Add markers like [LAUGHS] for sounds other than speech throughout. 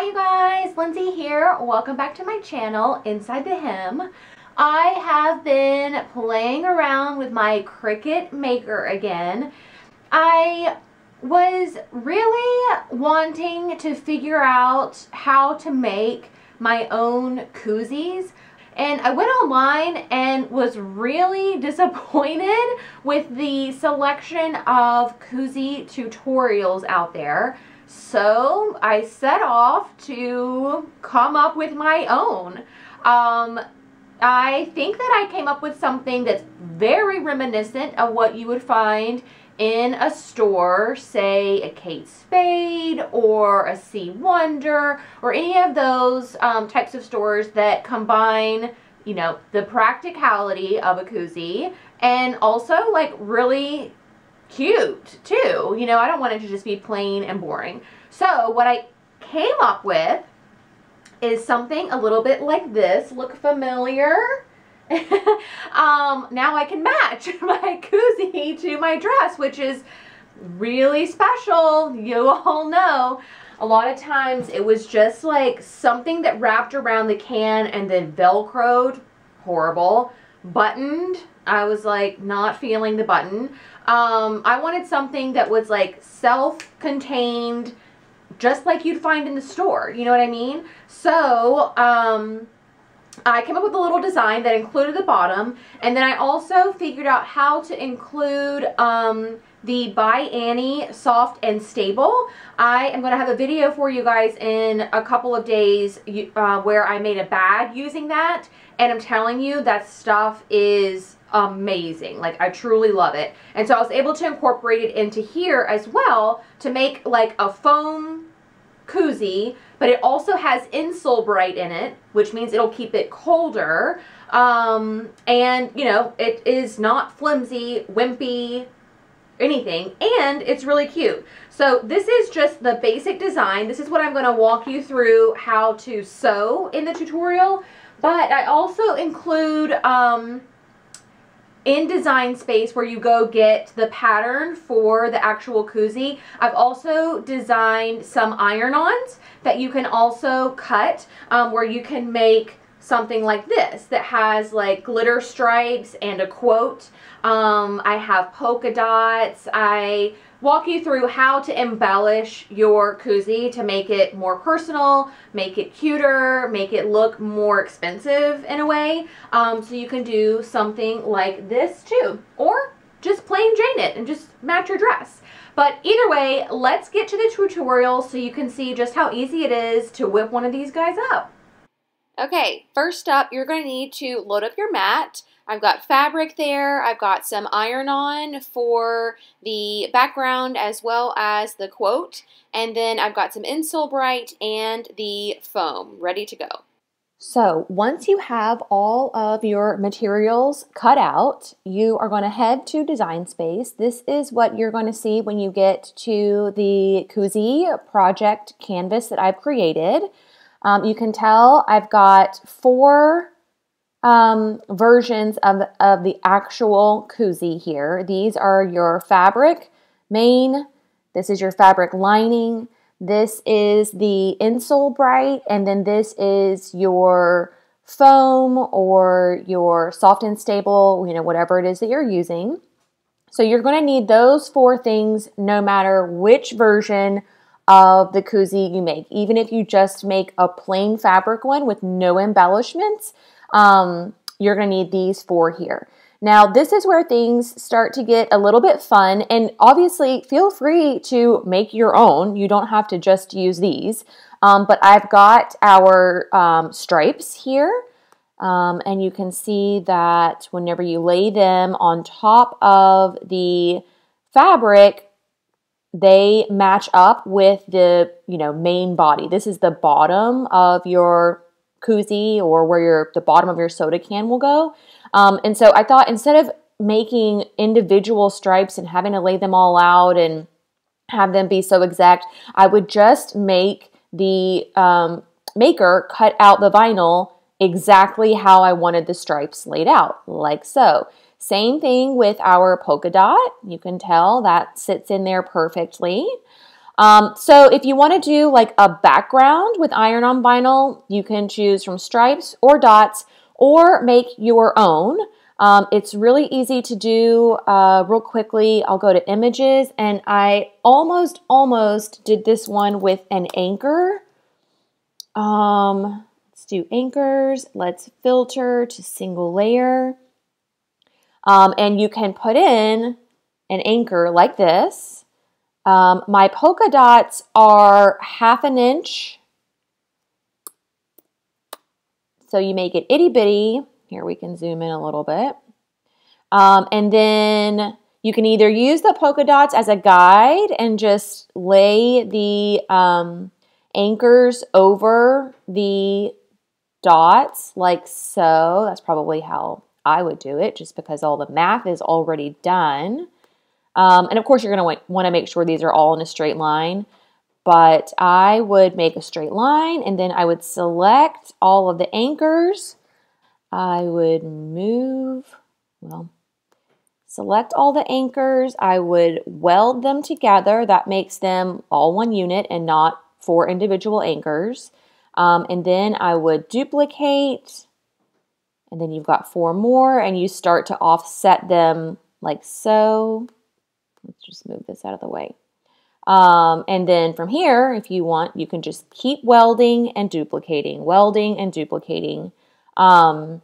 Hi you guys, Lindsay here. Welcome back to my channel, Inside the Hem. I have been playing around with my Cricut Maker again. I was really wanting to figure out how to make my own koozies and I went online and was really [LAUGHS] disappointed with the selection of koozie tutorials out there. So I set off to come up with my own. Um, I think that I came up with something that's very reminiscent of what you would find in a store, say a Kate Spade or a C Wonder or any of those um, types of stores that combine, you know, the practicality of a koozie and also like really cute too. You know, I don't want it to just be plain and boring. So what I came up with is something a little bit like this. Look familiar? [LAUGHS] um, now I can match [LAUGHS] my koozie to my dress, which is really special. You all know. A lot of times it was just like something that wrapped around the can and then velcroed. Horrible. Buttoned. I was like not feeling the button. Um, I wanted something that was like self-contained, just like you'd find in the store. You know what I mean? So, um, I came up with a little design that included the bottom and then I also figured out how to include um, the by Annie soft and stable. I am going to have a video for you guys in a couple of days uh, where I made a bag using that and I'm telling you that stuff is amazing. Like I truly love it. And so I was able to incorporate it into here as well to make like a foam koozie, but it also has Insulbrite in it, which means it'll keep it colder. Um, and, you know, it is not flimsy, wimpy, anything, and it's really cute. So this is just the basic design. This is what I'm going to walk you through how to sew in the tutorial, but I also include... Um, in design space where you go get the pattern for the actual koozie. I've also designed some iron-ons that you can also cut um, where you can make something like this that has like glitter stripes and a quote. Um, I have polka dots. I walk you through how to embellish your koozie to make it more personal, make it cuter, make it look more expensive in a way. Um, so you can do something like this too. Or just plain Jane it and just match your dress. But either way, let's get to the tutorial so you can see just how easy it is to whip one of these guys up. Okay, first up, you're going to need to load up your mat. I've got fabric there. I've got some iron-on for the background as well as the quote. And then I've got some Insulbrite and the foam ready to go. So once you have all of your materials cut out, you are going to head to Design Space. This is what you're going to see when you get to the Koozie project canvas that I've created. Um, you can tell I've got four um, versions of, of the actual koozie here. These are your fabric main. This is your fabric lining. This is the Insulbrite. and then this is your foam or your soft and stable, you know, whatever it is that you're using. So you're going to need those four things no matter which version of the koozie you make. Even if you just make a plain fabric one with no embellishments, um, you're going to need these four here. Now, this is where things start to get a little bit fun, and obviously, feel free to make your own. You don't have to just use these, um, but I've got our um, stripes here, um, and you can see that whenever you lay them on top of the fabric, they match up with the you know main body. This is the bottom of your koozie or where your the bottom of your soda can will go. Um, and so I thought instead of making individual stripes and having to lay them all out and have them be so exact, I would just make the um, maker cut out the vinyl exactly how I wanted the stripes laid out, like so. Same thing with our polka dot. You can tell that sits in there perfectly. Um, so if you want to do like a background with iron on vinyl, you can choose from stripes or dots or make your own. Um, it's really easy to do uh, real quickly. I'll go to images and I almost, almost did this one with an anchor. Um, let's do anchors. Let's filter to single layer. Um, and you can put in an anchor like this. Um, my polka dots are half an inch. So you make it itty bitty. Here we can zoom in a little bit. Um, and then you can either use the polka dots as a guide and just lay the um, anchors over the dots like so. That's probably how I would do it just because all the math is already done. Um, and of course, you're going to want to make sure these are all in a straight line. But I would make a straight line and then I would select all of the anchors. I would move, well, select all the anchors. I would weld them together. That makes them all one unit and not four individual anchors. Um, and then I would duplicate and then you've got four more and you start to offset them like so. Let's just move this out of the way. Um, and then from here, if you want, you can just keep welding and duplicating, welding and duplicating. Um,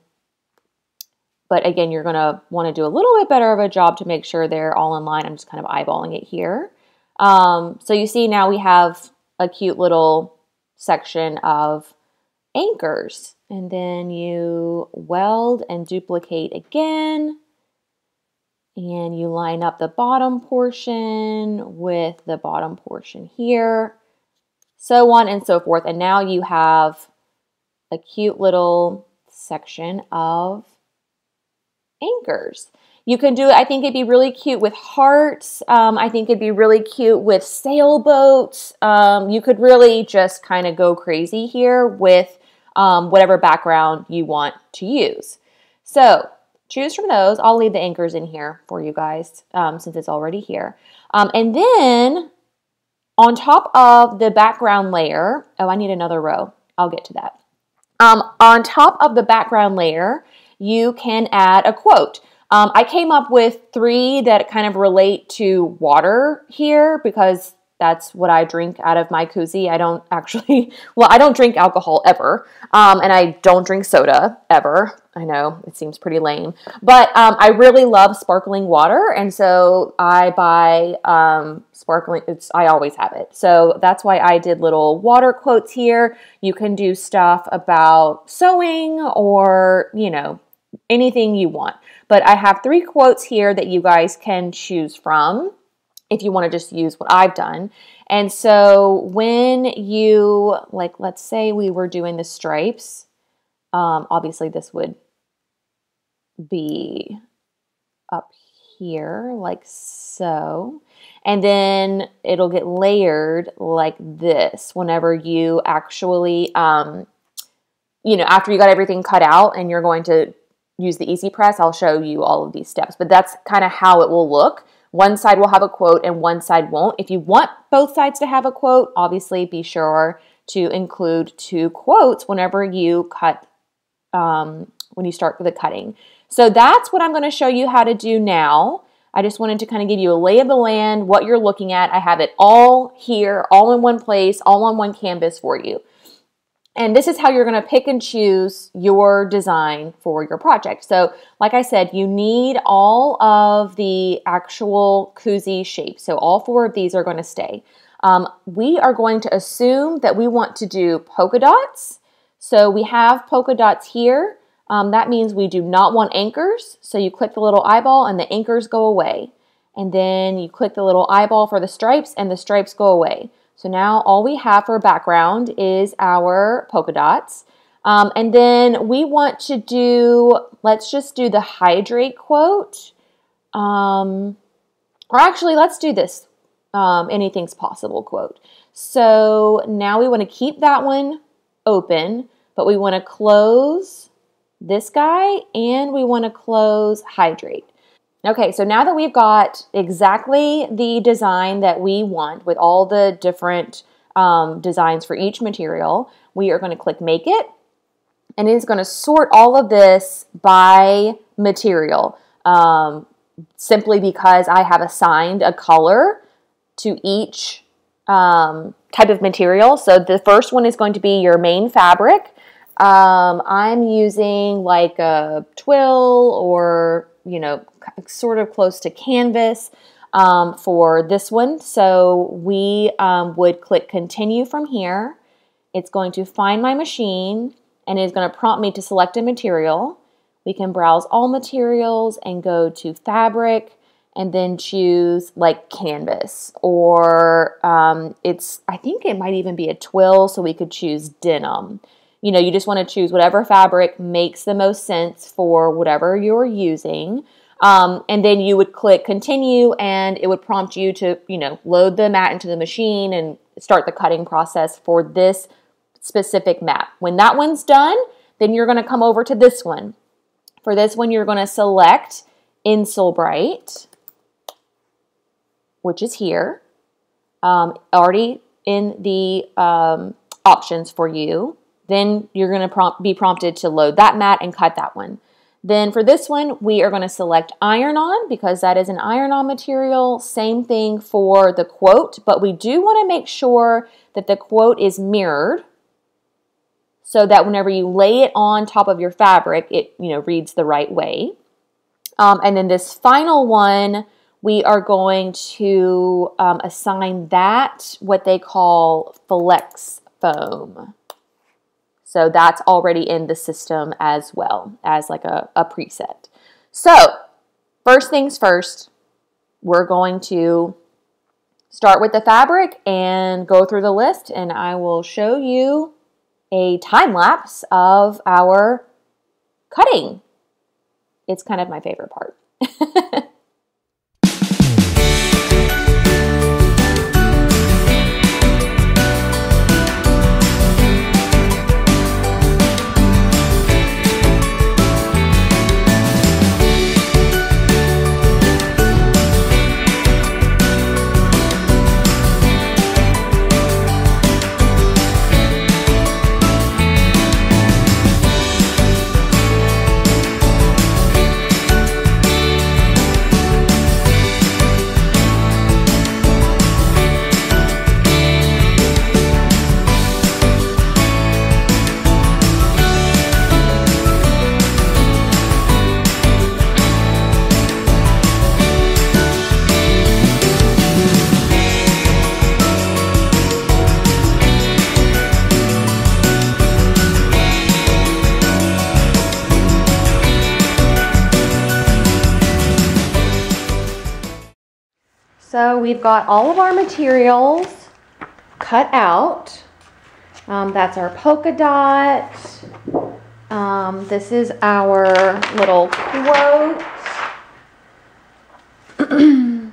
but again, you're going to want to do a little bit better of a job to make sure they're all in line. I'm just kind of eyeballing it here. Um, so you see now we have a cute little section of anchors. And then you weld and duplicate again. And you line up the bottom portion with the bottom portion here. So on and so forth. And now you have a cute little section of anchors. You can do it, I think it'd be really cute with hearts. Um, I think it'd be really cute with sailboats. Um, you could really just kind of go crazy here with um, whatever background you want to use. So choose from those. I'll leave the anchors in here for you guys um, since it's already here. Um, and then on top of the background layer, oh, I need another row. I'll get to that. Um, on top of the background layer, you can add a quote. Um, I came up with three that kind of relate to water here because that's what I drink out of my koozie. I don't [LAUGHS] actually, well, I don't drink alcohol ever, um, and I don't drink soda ever. I know it seems pretty lame, but um, I really love sparkling water, and so I buy um, sparkling. It's I always have it, so that's why I did little water quotes here. You can do stuff about sewing or you know anything you want, but I have three quotes here that you guys can choose from if you want to just use what I've done. And so when you, like, let's say we were doing the stripes, um, obviously this would be up here like so. And then it'll get layered like this whenever you actually, um, you know, after you got everything cut out and you're going to use the Easy Press, I'll show you all of these steps. But that's kind of how it will look one side will have a quote and one side won't. If you want both sides to have a quote, obviously be sure to include two quotes whenever you cut, um, when you start the cutting. So that's what I'm going to show you how to do now. I just wanted to kind of give you a lay of the land, what you're looking at. I have it all here, all in one place, all on one canvas for you. And this is how you're going to pick and choose your design for your project. So like I said, you need all of the actual koozie shapes. So all four of these are going to stay. Um, we are going to assume that we want to do polka dots. So we have polka dots here. Um, that means we do not want anchors. So you click the little eyeball and the anchors go away. And then you click the little eyeball for the stripes and the stripes go away. So now all we have for background is our polka dots. Um, and then we want to do, let's just do the hydrate quote. Um, or actually, let's do this um, anything's possible quote. So now we want to keep that one open, but we want to close this guy and we want to close hydrate. Okay, so now that we've got exactly the design that we want with all the different um, designs for each material, we are going to click Make It, and it is going to sort all of this by material, um, simply because I have assigned a color to each um, type of material. So the first one is going to be your main fabric. Um, I'm using like a twill or, you know, sort of close to canvas um, for this one. So we um, would click continue from here. It's going to find my machine and it's going to prompt me to select a material. We can browse all materials and go to fabric and then choose like canvas or um, it's I think it might even be a twill so we could choose denim. You know, you just want to choose whatever fabric makes the most sense for whatever you're using. Um, and then you would click continue and it would prompt you to, you know, load the mat into the machine and start the cutting process for this specific mat. When that one's done, then you're going to come over to this one. For this one, you're going to select Insulbrite which is here, um, already in the um, options for you. Then you're going to prompt, be prompted to load that mat and cut that one. Then for this one, we are going to select iron on because that is an iron on material. Same thing for the quote, but we do want to make sure that the quote is mirrored so that whenever you lay it on top of your fabric, it you know reads the right way. Um, and then this final one, we are going to um, assign that what they call flex foam. So that's already in the system as well as like a, a preset. So first things first, we're going to start with the fabric and go through the list and I will show you a time lapse of our cutting. It's kind of my favorite part. [LAUGHS] we've got all of our materials cut out. Um, that's our polka dot. Um, this is our little quote. I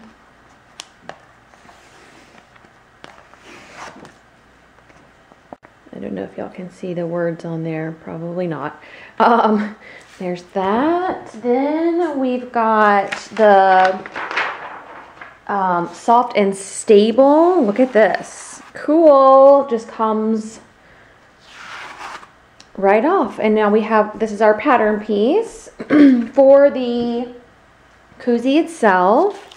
don't know if y'all can see the words on there. Probably not. Um, there's that. Then we've got the um, soft and stable. Look at this. Cool. Just comes right off. And now we have, this is our pattern piece [CLEARS THROAT] for the koozie itself.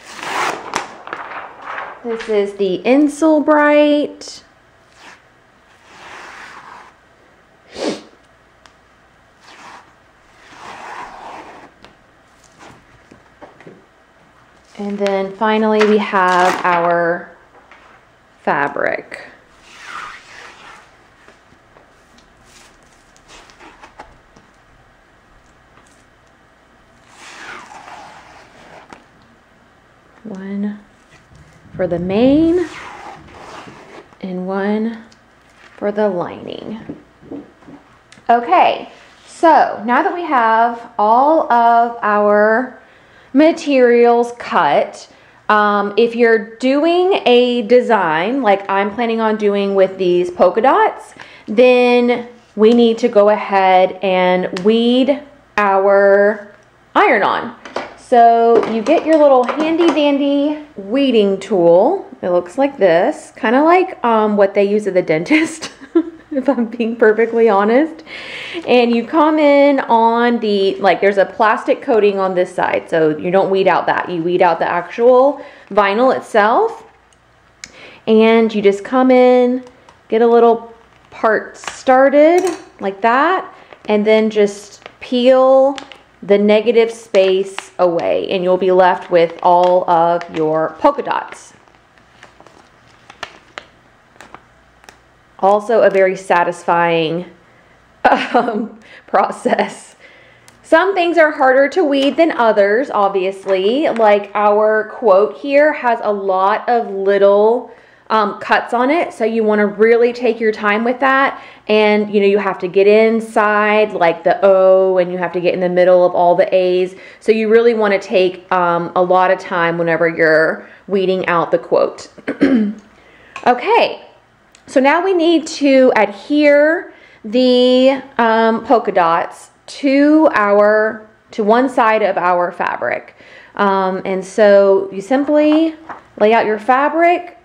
This is the Insulbrite. And then finally we have our fabric. One for the main and one for the lining. Okay, so now that we have all of our materials cut. Um, if you're doing a design like I'm planning on doing with these polka dots, then we need to go ahead and weed our iron on. So you get your little handy dandy weeding tool. It looks like this, kind of like um, what they use at the dentist, [LAUGHS] [LAUGHS] if I'm being perfectly honest. And you come in on the, like there's a plastic coating on this side, so you don't weed out that. You weed out the actual vinyl itself. And you just come in, get a little part started like that, and then just peel the negative space away and you'll be left with all of your polka dots. Also a very satisfying [LAUGHS] um, process. Some things are harder to weed than others, obviously. Like our quote here has a lot of little um, cuts on it. So you want to really take your time with that. And, you know, you have to get inside like the O and you have to get in the middle of all the A's. So you really want to take um, a lot of time whenever you're weeding out the quote. [CLEARS THROAT] okay, so now we need to adhere the um, polka dots to our, to one side of our fabric. Um, and so you simply lay out your fabric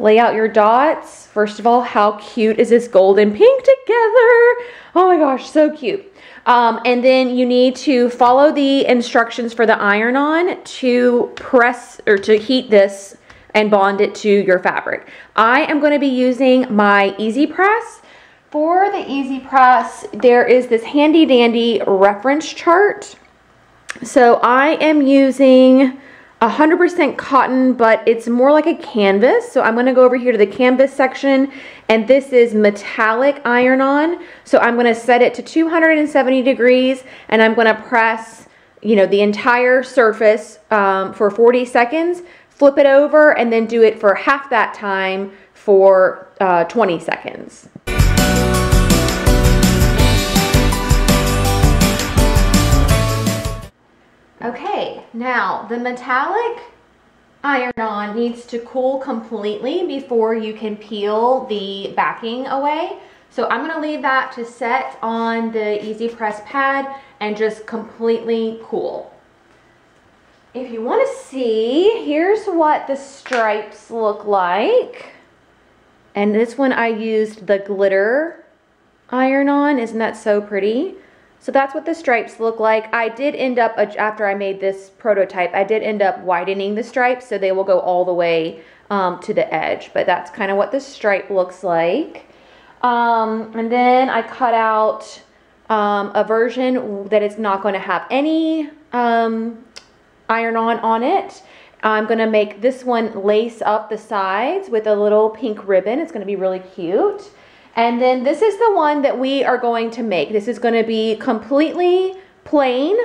Lay out your dots. First of all, how cute is this gold and pink together? Oh my gosh, so cute. Um, and then you need to follow the instructions for the iron-on to press or to heat this and bond it to your fabric. I am going to be using my Easy Press. For the Easy Press, there is this handy dandy reference chart. So I am using 100% cotton, but it's more like a canvas. So I'm gonna go over here to the canvas section and this is metallic iron-on. So I'm gonna set it to 270 degrees and I'm gonna press, you know, the entire surface um, for 40 seconds, flip it over and then do it for half that time for uh, 20 seconds. Okay, now the metallic iron-on needs to cool completely before you can peel the backing away. So I'm gonna leave that to set on the Easy Press pad and just completely cool. If you wanna see, here's what the stripes look like. And this one I used the glitter iron-on. Isn't that so pretty? So that's what the stripes look like. I did end up, after I made this prototype, I did end up widening the stripes so they will go all the way um, to the edge. But that's kind of what the stripe looks like. Um, and then I cut out um, a version that is not going to have any um, iron-on on it. I'm to make this one lace up the sides with a little pink ribbon. It's to be really cute. And then this is the one that we are going to make. This is to be completely plain.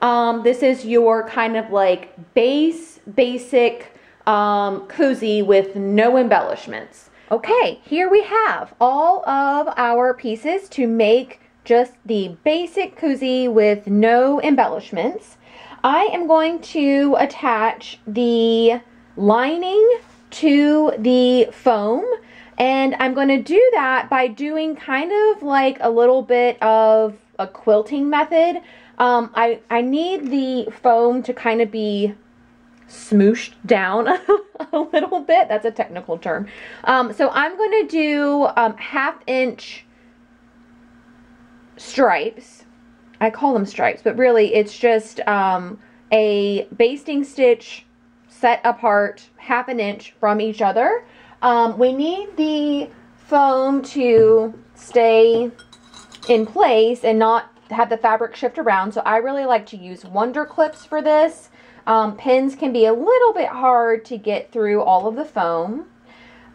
Um, this is your kind of like base, basic um, koozie with no embellishments. Okay, here we have all of our pieces to make just the basic koozie with no embellishments. I am going to attach the lining to the foam and I'm going to do that by doing kind of like a little bit of a quilting method. Um, I, I need the foam to kind of be smooshed down [LAUGHS] a little bit. That's a technical term. Um, so I'm going to do um, half inch stripes. I call them stripes, but really it's just um, a basting stitch set apart half an inch from each other. Um, we need the foam to stay in place and not have the fabric shift around. So I really like to use Wonder Clips for this. Um, pins can be a little bit hard to get through all of the foam.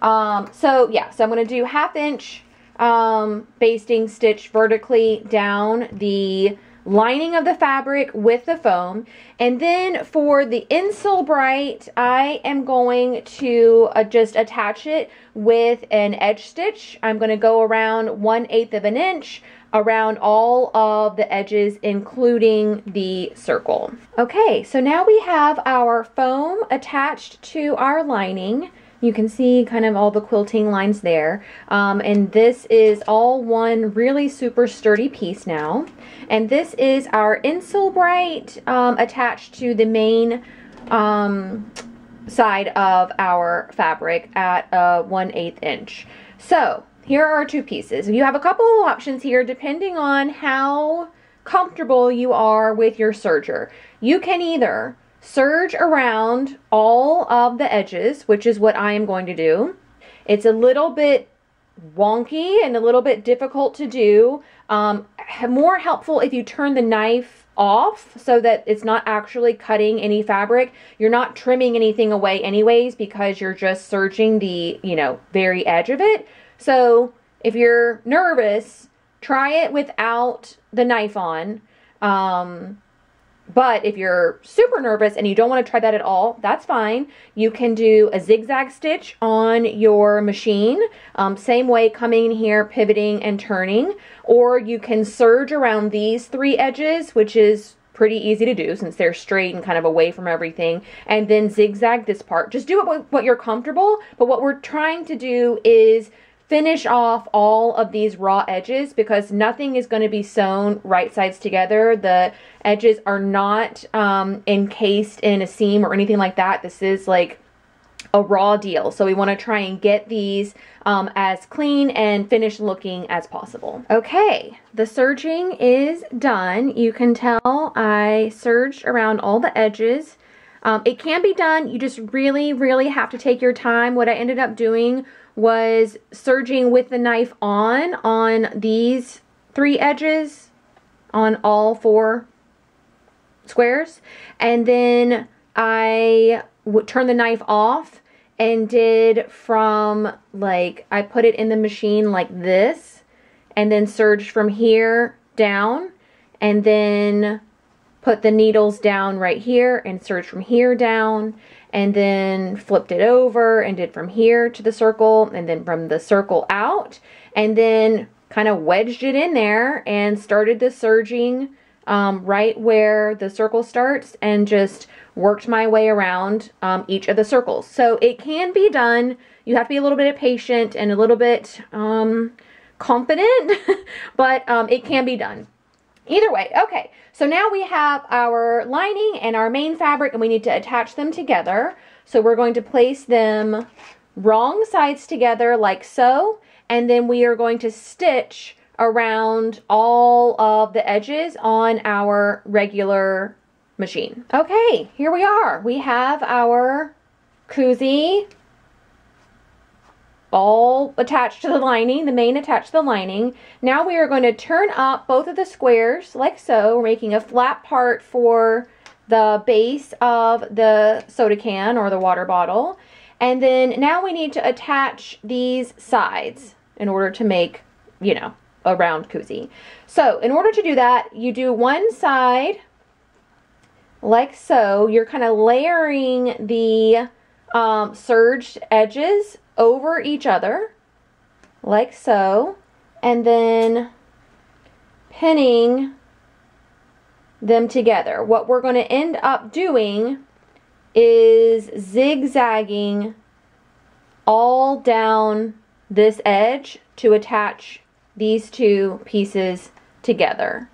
Um, so yeah, so I'm going to do half inch um, basting stitch vertically down the lining of the fabric with the foam. And then for the Insulbrite, I am going to uh, just attach it with an edge stitch. I'm going to go around 1 8th of an inch around all of the edges, including the circle. Okay, so now we have our foam attached to our lining. You can see kind of all the quilting lines there. Um, and this is all one really super sturdy piece now. And this is our Insulbrite um, attached to the main um, side of our fabric at a 1 8 inch. So here are our two pieces. You have a couple of options here depending on how comfortable you are with your serger. You can either serge around all of the edges, which is what I am going to do. It's a little bit wonky and a little bit difficult to do. Um, more helpful if you turn the knife off so that it's not actually cutting any fabric. You're not trimming anything away anyways because you're just serging the, you know, very edge of it. So if you're nervous, try it without the knife on. Um, but if you're super nervous and you don't want to try that at all, that's fine. You can do a zigzag stitch on your machine. Um, same way coming in here, pivoting and turning. Or you can serge around these three edges, which is pretty easy to do since they're straight and kind of away from everything. And then zigzag this part. Just do it with what you're comfortable. But what we're trying to do is finish off all of these raw edges because nothing is going to be sewn right sides together. The edges are not um, encased in a seam or anything like that. This is like a raw deal. So we want to try and get these um, as clean and finished looking as possible. Okay, the serging is done. You can tell I serged around all the edges. Um, it can be done. You just really, really have to take your time. What I ended up doing was serging with the knife on on these three edges on all four squares and then I would turn the knife off and did from like I put it in the machine like this and then serged from here down and then put the needles down right here and serged from here down and then flipped it over and did from here to the circle and then from the circle out and then kind of wedged it in there and started the serging um, right where the circle starts and just worked my way around um, each of the circles. So it can be done. You have to be a little bit patient and a little bit um, confident, [LAUGHS] but um, it can be done. Either way, okay, so now we have our lining and our main fabric and we need to attach them together. So we're going to place them wrong sides together like so, and then we are going to stitch around all of the edges on our regular machine. Okay, here we are. We have our koozie all attached to the lining, the main attached to the lining. Now we are going to turn up both of the squares like so. We're making a flat part for the base of the soda can or the water bottle. And then now we need to attach these sides in order to make, you know, a round koozie. So in order to do that, you do one side like so. You're kind of layering the um, serged edges over each other like so and then pinning them together. What we're going to end up doing is zigzagging all down this edge to attach these two pieces together.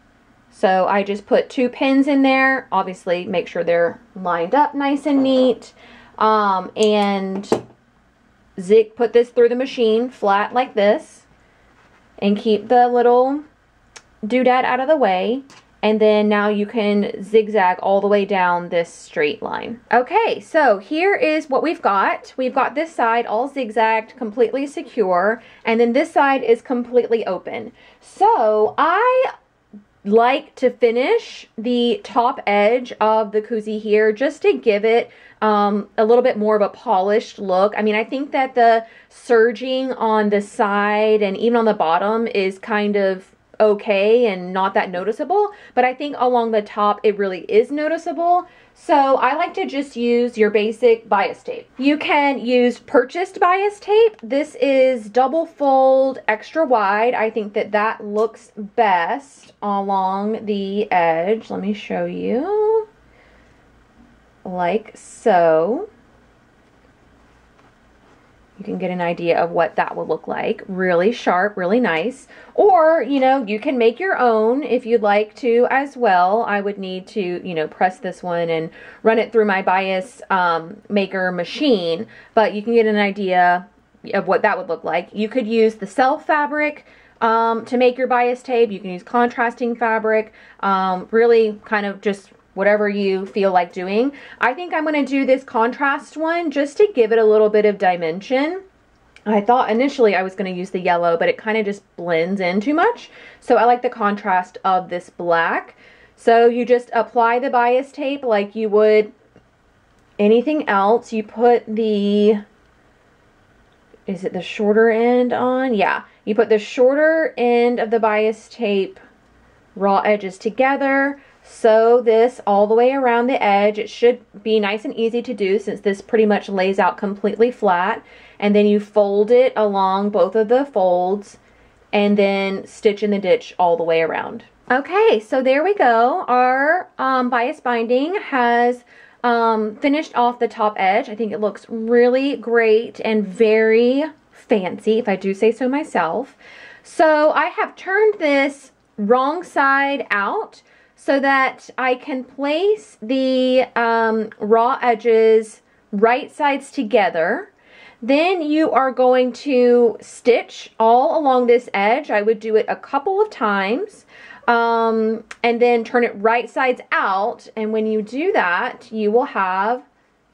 So I just put two pins in there, obviously make sure they're lined up nice and neat, um, and zig put this through the machine flat like this and keep the little doodad out of the way and then now you can zigzag all the way down this straight line. Okay, so here is what we've got. We've got this side all zigzagged, completely secure, and then this side is completely open. So I like to finish the top edge of the koozie here just to give it um, a little bit more of a polished look. I mean, I think that the serging on the side and even on the bottom is kind of okay and not that noticeable, but I think along the top it really is noticeable. So I like to just use your basic bias tape. You can use purchased bias tape. This is double fold extra wide. I think that that looks best along the edge. Let me show you like so. you can get an idea of what that will look like. Really sharp, really nice. Or, you know, you can make your own if you'd like to as well. I would need to, you know, press this one and run it through my bias um, maker machine, but you can get an idea of what that would look like. You could use the self fabric um, to make your bias tape. You can use contrasting fabric. Um, really kind of just whatever you feel like doing. I think I'm going to do this contrast one just to give it a little bit of dimension. I thought initially I was going to use the yellow, but it kind of just blends in too much. So I like the contrast of this black. So you just apply the bias tape like you would anything else. You put the, is it the shorter end on? Yeah. You put the shorter end of the bias tape raw edges together sew this all the way around the edge. It should be nice and easy to do since this pretty much lays out completely flat. And then you fold it along both of the folds and then stitch in the ditch all the way around. Okay, so there we go. Our um, bias binding has um, finished off the top edge. I think it looks really great and very fancy, if I do say so myself. So I have turned this wrong side out so that I can place the um, raw edges right sides together. Then you are going to stitch all along this edge. I would do it a couple of times um, and then turn it right sides out. And when you do that, you will have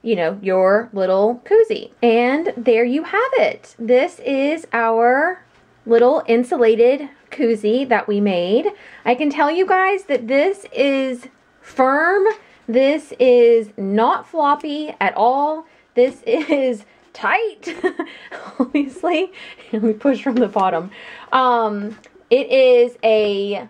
you know, your little koozie. And there you have it. This is our little insulated koozie that we made. I can tell you guys that this is firm. This is not floppy at all. This [LAUGHS] is tight, [LAUGHS] obviously. [LAUGHS] Let me push from the bottom. Um, it is a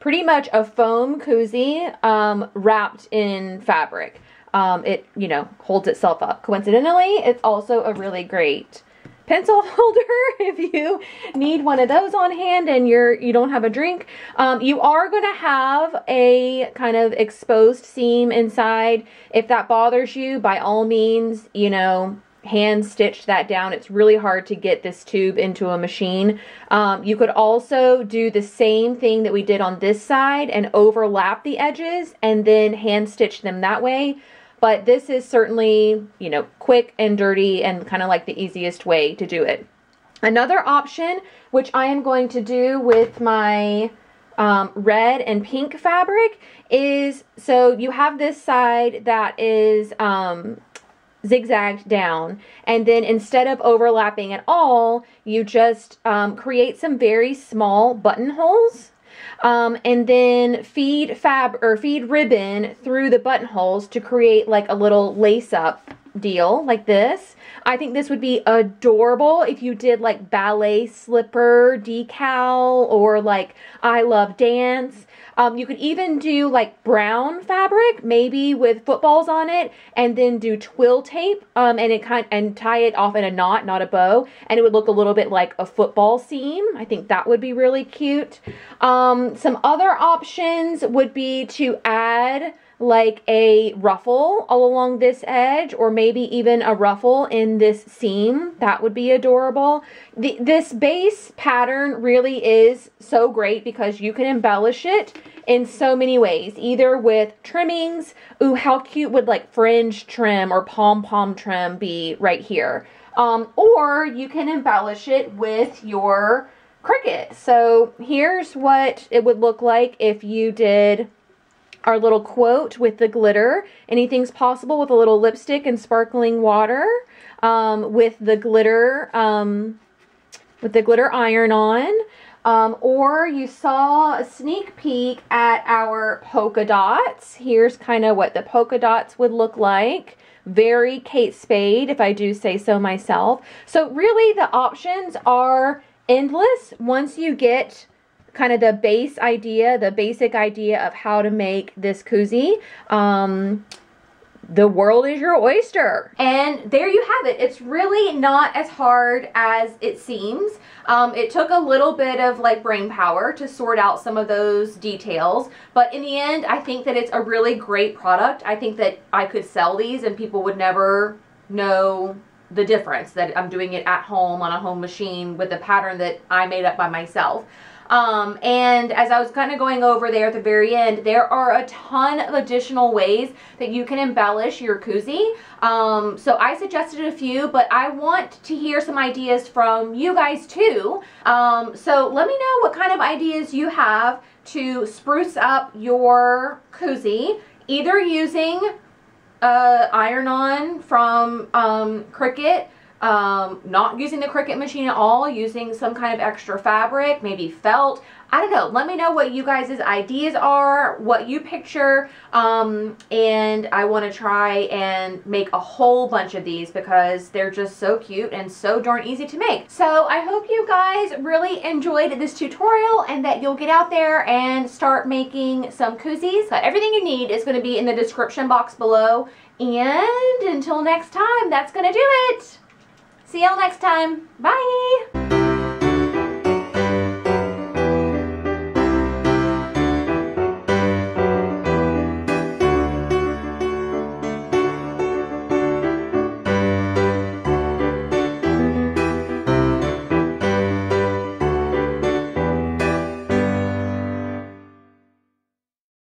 pretty much a foam koozie um, wrapped in fabric. Um, it, you know, holds itself up. Coincidentally, it's also a really great pencil [LAUGHS] holder if you need one of those on hand and you're you don't have a drink. Um, you are going to have a kind of exposed seam inside. If that bothers you, by all means, you know, hand stitch that down. It's really hard to get this tube into a machine. Um, you could also do the same thing that we did on this side and overlap the edges and then hand stitch them that way. But this is certainly, you know, quick and dirty and kind of like the easiest way to do it. Another option, which I am going to do with my um, red and pink fabric, is so you have this side that is um, zigzagged down and then instead of overlapping at all you just um, create some very small buttonholes um, and then feed fab or feed ribbon through the buttonholes to create like a little lace up deal like this. I think this would be adorable if you did like ballet slipper decal or like I love dance. Um, you could even do like brown fabric, maybe with footballs on it, and then do twill tape, um, and it kind and tie it off in a knot, not a bow, and it would look a little bit like a football seam. I think that would be really cute. Um, some other options would be to add like a ruffle all along this edge or maybe even a ruffle in this seam. That would be adorable. The, this base pattern really is so great because you can embellish it in so many ways, either with trimmings. Ooh, how cute would like fringe trim or pom-pom trim be right here? Um, or you can embellish it with your Cricut. So here's what it would look like if you did our little quote with the glitter. Anything's possible with a little lipstick and sparkling water um, with the glitter um, with the glitter iron on. Um, or you saw a sneak peek at our polka dots. Here's kind of what the polka dots would look like. Very Kate Spade, if I do say so myself. So really the options are endless once you get kind of the base idea, the basic idea of how to make this koozie. Um, the world is your oyster. And there you have it. It's really not as hard as it seems. Um, it took a little bit of like brain power to sort out some of those details. But in the end, I think that it's a really great product. I think that I could sell these and people would never know the difference that I'm doing it at home on a home machine with a pattern that I made up by myself. Um, and as I was kind of going over there at the very end, there are a ton of additional ways that you can embellish your koozie. Um, so I suggested a few, but I want to hear some ideas from you guys too. Um, so let me know what kind of ideas you have to spruce up your koozie, either using uh, iron-on from um, Cricut, um, not using the Cricut machine at all, using some kind of extra fabric, maybe felt. I don't know. Let me know what you guys' ideas are, what you picture, um, and I want to try and make a whole bunch of these because they're just so cute and so darn easy to make. So I hope you guys really enjoyed this tutorial and that you'll get out there and start making some koozies. But everything you need is going to be in the description box below. And until next time, that's going to do it. See y'all next time. Bye.